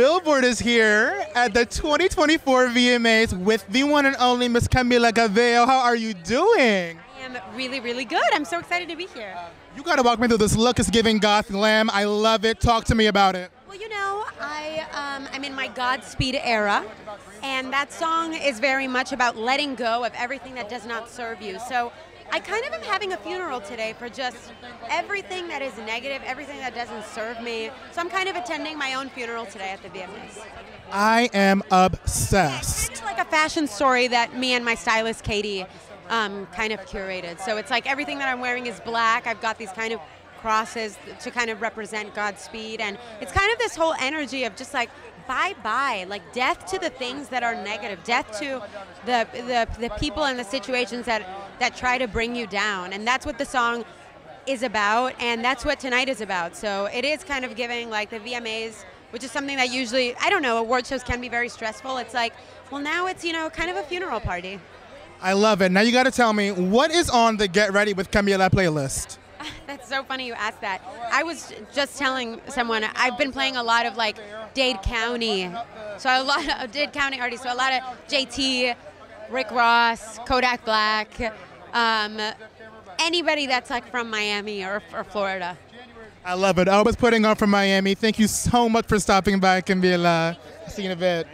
Billboard is here at the 2024 VMAs with the one and only Miss Camila Cabello. How are you doing? I am really, really good. I'm so excited to be here. You got to walk me through this look. It's giving goth glam. I love it. Talk to me about it. Well, you know, I um, I'm in my Godspeed era, and that song is very much about letting go of everything that does not serve you. So. I kind of am having a funeral today for just everything that is negative, everything that doesn't serve me. So I'm kind of attending my own funeral today at the VMAs. I am It's obsessed. kind of like a fashion story that me and my stylist Katie um, kind of curated. So it's like everything that I'm wearing is black. I've got these kind of crosses to kind of represent Godspeed, and it's kind of this whole energy of just like bye bye, like death to the things that are negative, death to the the, the people and the situations that that try to bring you down, and that's what the song is about, and that's what tonight is about. So it is kind of giving like the VMAs, which is something that usually I don't know, award shows can be very stressful. It's like, well, now it's you know kind of a funeral party. I love it. Now you got to tell me what is on the Get Ready with Camila playlist. So funny you asked that. I was just telling someone I've been playing a lot of like Dade County, so a lot of Dade County artists. So a lot of JT, Rick Ross, Kodak Black, um, anybody that's like from Miami or, or Florida. I love it. Always putting on from Miami. Thank you so much for stopping by, Camila. See you in a bit.